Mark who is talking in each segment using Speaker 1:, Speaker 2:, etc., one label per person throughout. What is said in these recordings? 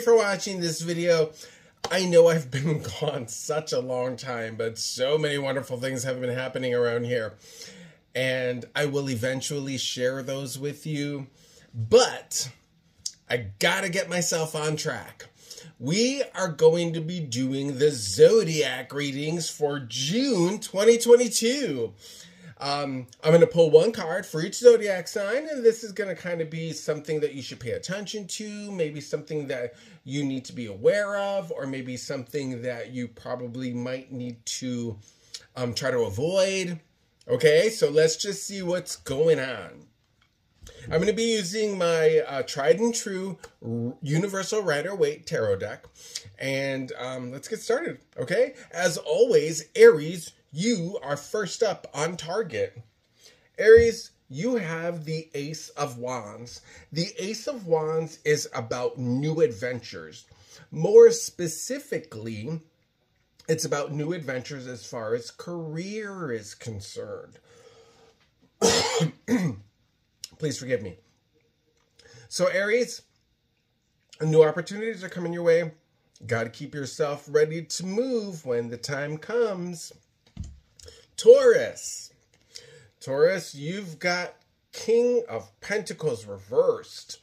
Speaker 1: you for watching this video. I know I've been gone such a long time, but so many wonderful things have been happening around here. And I will eventually share those with you. But I gotta get myself on track. We are going to be doing the zodiac readings for June 2022. Um, I'm going to pull one card for each zodiac sign, and this is going to kind of be something that you should pay attention to, maybe something that you need to be aware of, or maybe something that you probably might need to um, try to avoid. Okay, so let's just see what's going on. I'm going to be using my uh, tried and true Universal Rider Waite Tarot deck. And um, let's get started, okay? As always, Aries, you are first up on target. Aries, you have the Ace of Wands. The Ace of Wands is about new adventures. More specifically, it's about new adventures as far as career is concerned. Please forgive me. So, Aries, new opportunities are coming your way. Got to keep yourself ready to move when the time comes. Taurus. Taurus, you've got King of Pentacles reversed.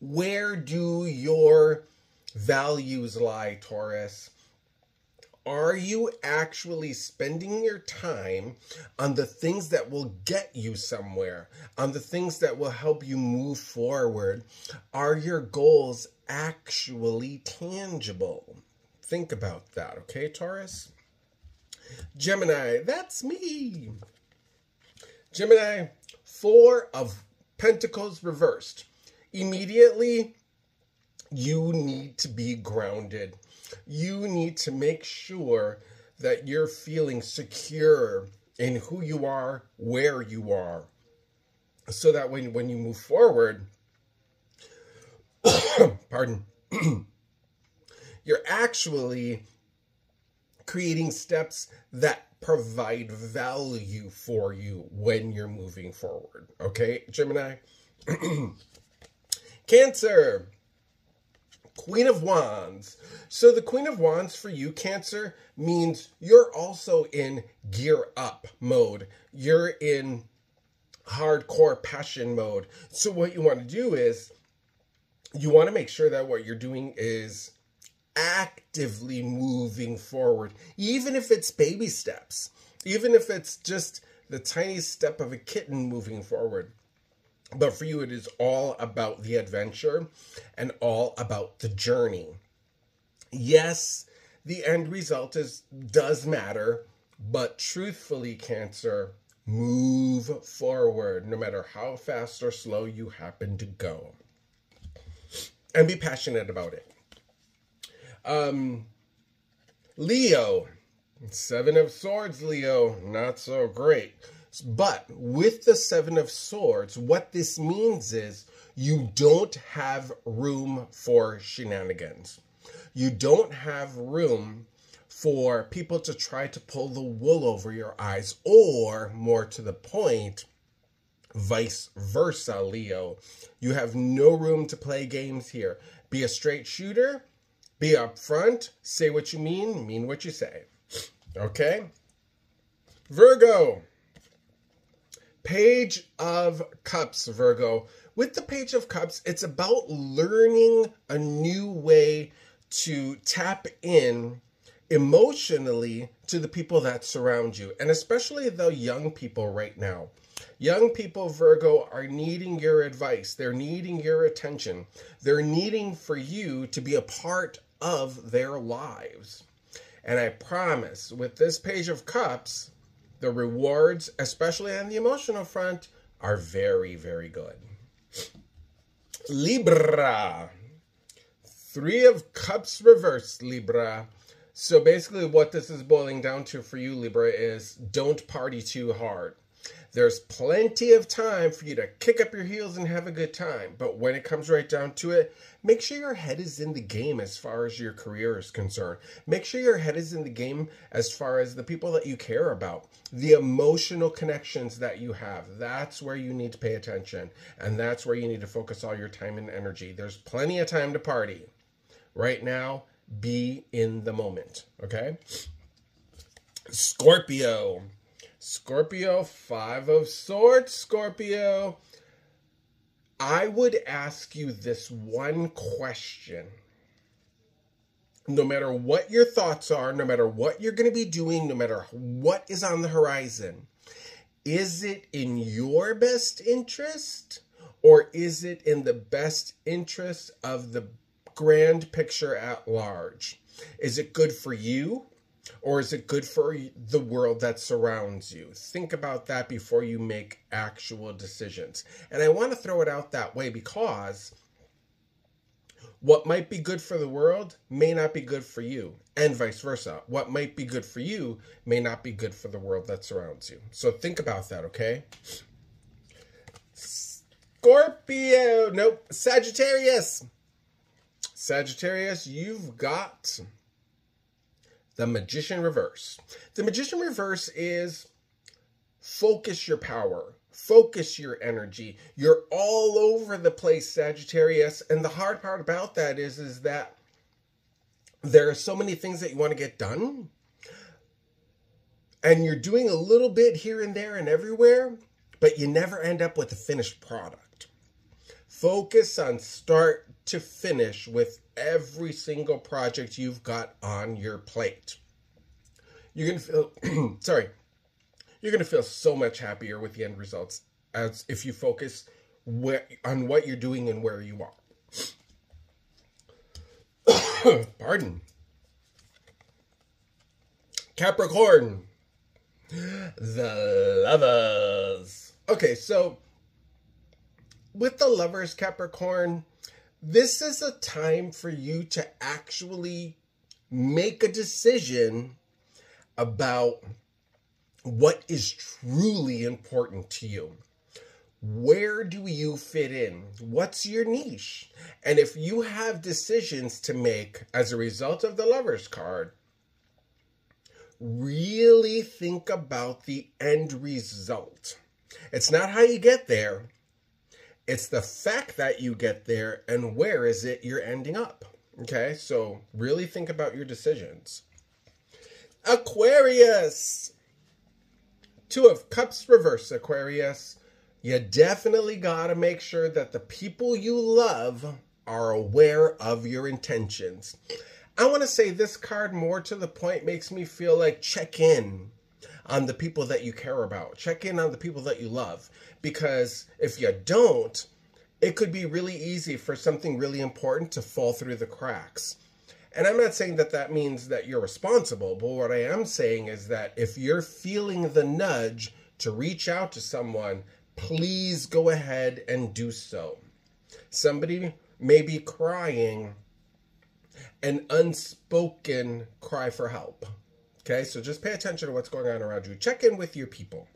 Speaker 1: Where do your values lie, Taurus? Are you actually spending your time on the things that will get you somewhere, on the things that will help you move forward? Are your goals actually tangible? Think about that, okay, Taurus? Gemini, that's me. Gemini, four of pentacles reversed. Immediately, you need to be grounded. You need to make sure that you're feeling secure in who you are, where you are, so that when, when you move forward, pardon, you're actually creating steps that provide value for you when you're moving forward. Okay, Gemini? Cancer. Queen of Wands. So the Queen of Wands for you, Cancer, means you're also in gear up mode. You're in hardcore passion mode. So what you want to do is you want to make sure that what you're doing is actively moving forward, even if it's baby steps, even if it's just the tiny step of a kitten moving forward. But for you, it is all about the adventure and all about the journey. Yes, the end result is does matter, but truthfully, Cancer, move forward no matter how fast or slow you happen to go. And be passionate about it. Um, Leo, Seven of Swords, Leo, not so great. But with the Seven of Swords, what this means is you don't have room for shenanigans. You don't have room for people to try to pull the wool over your eyes, or more to the point, vice versa, Leo. You have no room to play games here. Be a straight shooter be upfront, say what you mean, mean what you say. Okay? Virgo. Page of Cups, Virgo. With the Page of Cups, it's about learning a new way to tap in emotionally to the people that surround you, and especially the young people right now. Young people, Virgo, are needing your advice. They're needing your attention. They're needing for you to be a part of their lives. And I promise, with this Page of Cups, the rewards, especially on the emotional front, are very, very good. Libra. Three of Cups reversed, Libra. So basically, what this is boiling down to for you, Libra, is don't party too hard. There's plenty of time for you to kick up your heels and have a good time. But when it comes right down to it, make sure your head is in the game as far as your career is concerned. Make sure your head is in the game as far as the people that you care about, the emotional connections that you have. That's where you need to pay attention. And that's where you need to focus all your time and energy. There's plenty of time to party. Right now, be in the moment. Okay? Scorpio. Scorpio, Five of Swords, Scorpio. I would ask you this one question. No matter what your thoughts are, no matter what you're going to be doing, no matter what is on the horizon, is it in your best interest or is it in the best interest of the grand picture at large? Is it good for you or is it good for the world that surrounds you? Think about that before you make actual decisions. And I want to throw it out that way because what might be good for the world may not be good for you, and vice versa. What might be good for you may not be good for the world that surrounds you. So think about that, okay? Scorpio, nope, Sagittarius. Sagittarius, you've got the Magician Reverse. The Magician Reverse is focus your power, focus your energy. You're all over the place, Sagittarius. And the hard part about that is, is that there are so many things that you want to get done. And you're doing a little bit here and there and everywhere, but you never end up with a finished product. Focus on start to finish with every single project you've got on your plate. You're going to feel, sorry, you're going to feel so much happier with the end results as if you focus where, on what you're doing and where you are. Pardon. Capricorn. The lovers. Okay, so with the lovers, Capricorn, this is a time for you to actually make a decision about what is truly important to you. Where do you fit in? What's your niche? And if you have decisions to make as a result of the lover's card, really think about the end result. It's not how you get there, it's the fact that you get there and where is it you're ending up. Okay, so really think about your decisions. Aquarius. Two of Cups reverse, Aquarius. You definitely got to make sure that the people you love are aware of your intentions. I want to say this card more to the point makes me feel like check in on the people that you care about. Check in on the people that you love. Because if you don't, it could be really easy for something really important to fall through the cracks. And I'm not saying that that means that you're responsible, but what I am saying is that if you're feeling the nudge to reach out to someone, please go ahead and do so. Somebody may be crying an unspoken cry for help. Okay, so just pay attention to what's going on around you. Check in with your people.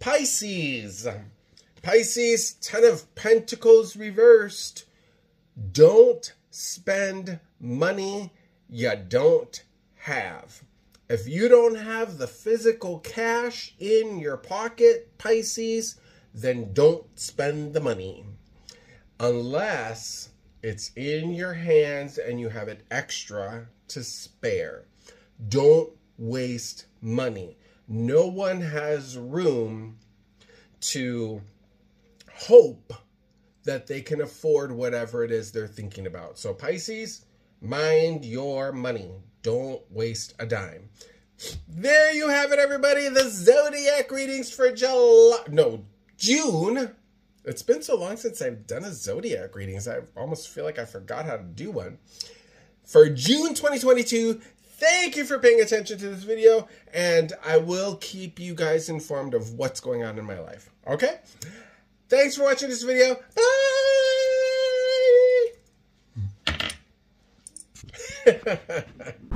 Speaker 1: Pisces. Pisces, Ten of Pentacles reversed. Don't spend money you don't have. If you don't have the physical cash in your pocket, Pisces, then don't spend the money. Unless it's in your hands and you have it extra to spare. Don't waste money. No one has room to hope that they can afford whatever it is they're thinking about. So, Pisces, mind your money. Don't waste a dime. There you have it, everybody. The zodiac readings for July. No, June. It's been so long since I've done a zodiac readings. I almost feel like I forgot how to do one. For June 2022, thank you for paying attention to this video, and I will keep you guys informed of what's going on in my life. Okay? Thanks for watching this video. Bye!